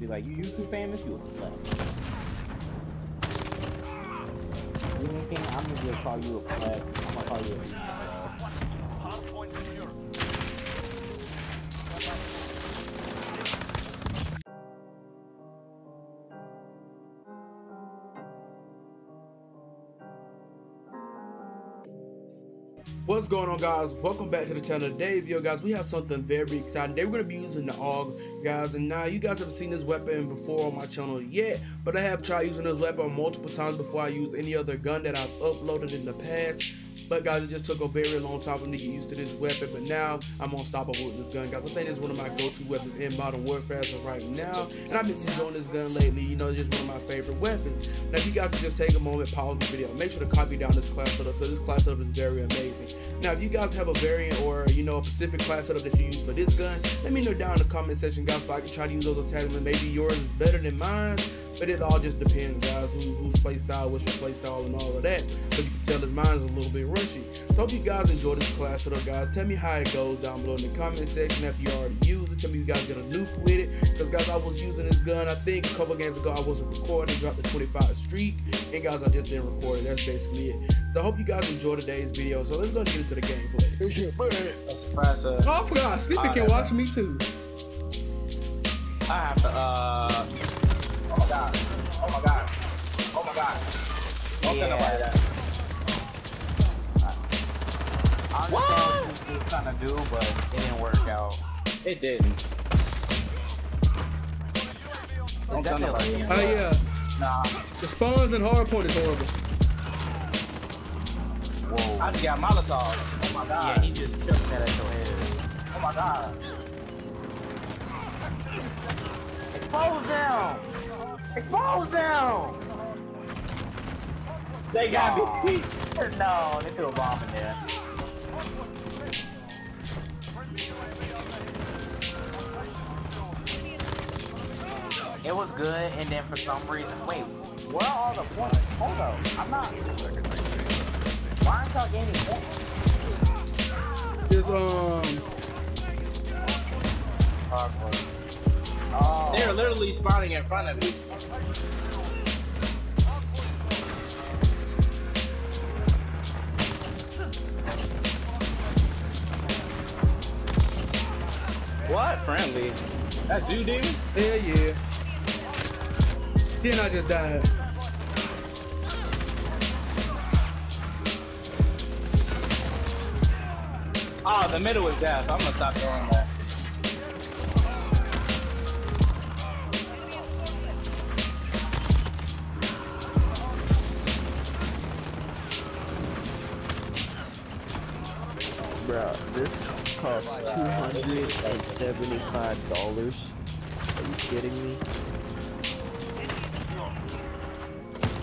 be like, you YouTube famous? You a pleb. Anything, I'm gonna call you a pleb. I'm gonna call you a Hardpoint What's going on guys? Welcome back to the channel. Today video guys, we have something very exciting. Today we're going to be using the AUG guys and now you guys haven't seen this weapon before on my channel yet but I have tried using this weapon multiple times before I used any other gun that I've uploaded in the past but guys, it just took a very long time for me to get used to this weapon. But now I'm unstoppable with this gun, guys. I think it's one of my go-to weapons in Modern Warfare as of right now. And I've been enjoying this gun lately. You know, just one of my favorite weapons. Now, if you guys could just take a moment, pause the video, make sure to copy down this class setup because this class setup is very amazing. Now, if you guys have a variant or you know a specific class setup that you use for this gun, let me know down in the comment section, guys. So I can try to use those attachments. Maybe yours is better than mine, but it all just depends, guys. Who, whose play style, what's your play style, and all of that. But you can tell his mine is a little bit rushy. So hope you guys enjoy this class setup, guys. Tell me how it goes down below in the comment section If you already use it. Tell me you guys get a nuke with it. Because guys, I was using this gun. I think a couple games ago I wasn't recording. Dropped the 25 streak, and guys, I just didn't record it. That's basically it. So I hope you guys enjoy today's video. So let's go get into the gameplay. That's impressive. Oh, I forgot. Sleepy Uh, can watch me too. I have to, uh. Oh my god. Oh my god. My god. Don't Yeah. tell nobody that. I understand what you was trying to do, but it didn't work out. It didn't. Don't tell nobody. Oh yeah, Nah. the spawns and hard point is horrible. Whoa. I just got Molotov. Oh my god. yeah, he just chucked that at your head. Oh my god. Expose them! Expose them! They got me. no, they threw a bomb in there. It was good, and then for some reason, wait, where are all the points? Hold up, I'm not. Why aren't y'all gaining points? There's um, Oh, They're literally spawning in front of me. What? Friendly. That's you, demon? yeah, yeah. Then I just died. Oh, the middle is death. I'm gonna stop doing that. $275? Are you kidding me?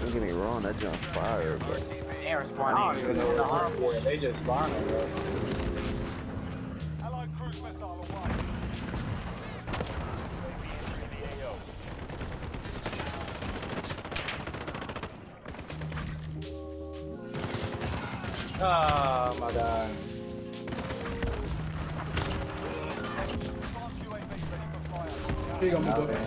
Don't get me wrong, that junk's fire, but... They. I don't even know They just spawning, bro. Allied cruise missile away. Oh my god. Here you go, boy. Okay.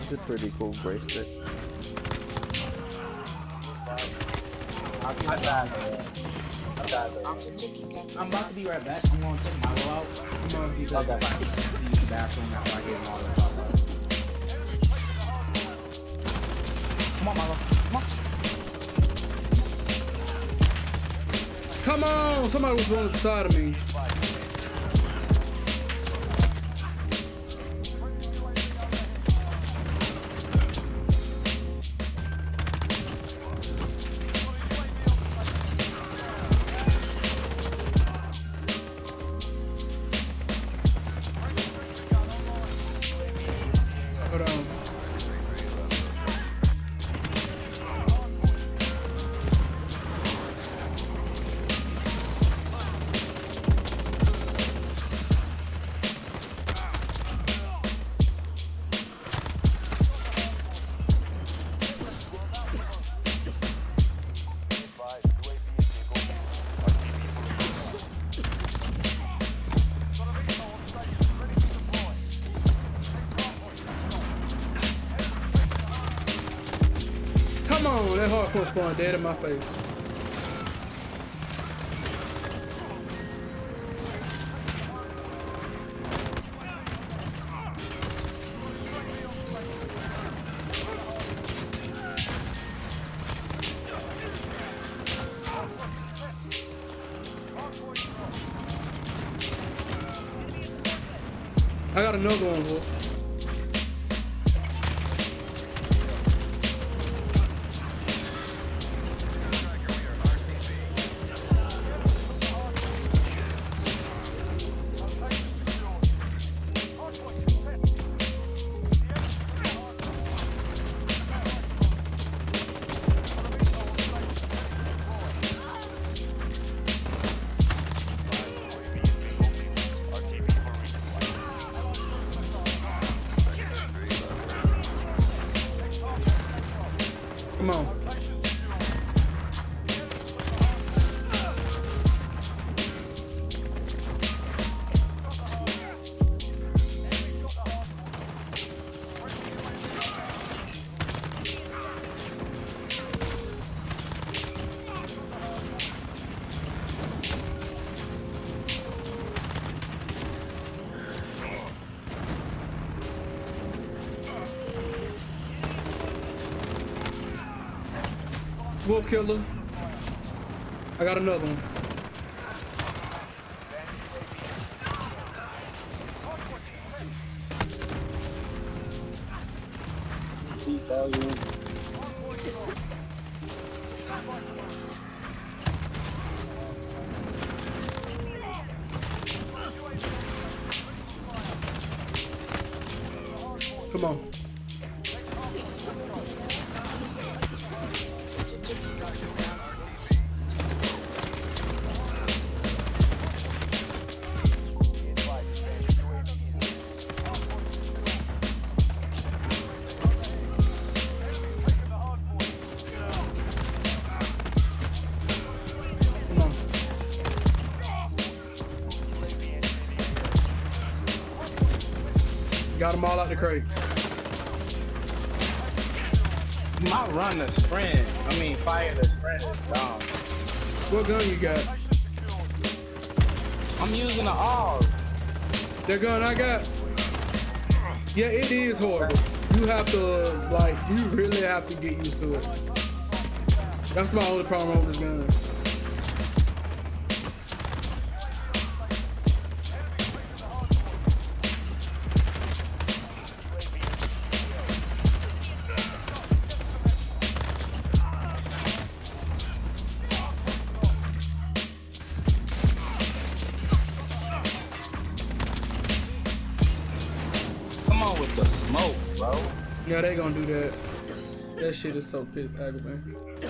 it's a pretty cool bracelet. I died, man. I died, man. I'm about to be right back. I'm gonna take my roll out. I'm gonna be Okay. back. Use the bathroom after I get all the Come on, Marlo. Come on. Come on! Somebody was running beside of me. That hardcore spawn dead in my face. I got another one, Wolf. Come on. Wolf killer. I got another one. Got them all out the crate. My run to sprint. I mean, fire is dumb. What gun you got? I'm using the AUG. That gun I got? Yeah, it is horrible. You have to, like, you really have to get used to it. That's my only problem with this gun. Smoke, bro. Yeah, they gonna do that. That shit is so piss aggravating. Be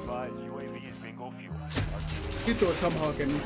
advised, UAV is bingo fuel. He threw a tomahawk at me.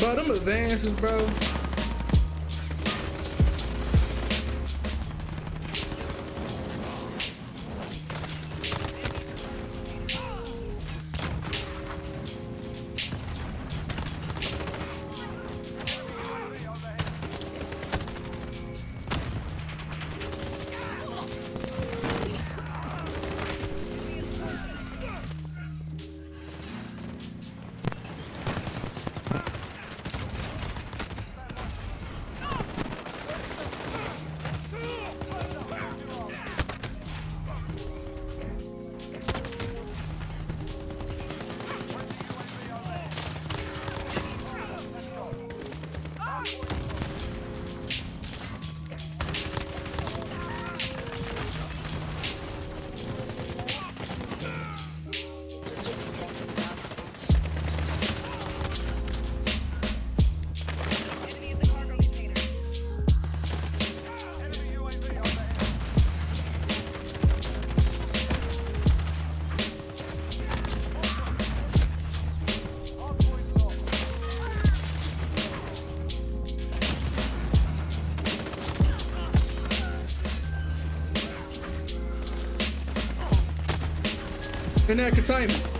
Bro, them advances, bro. In that containment.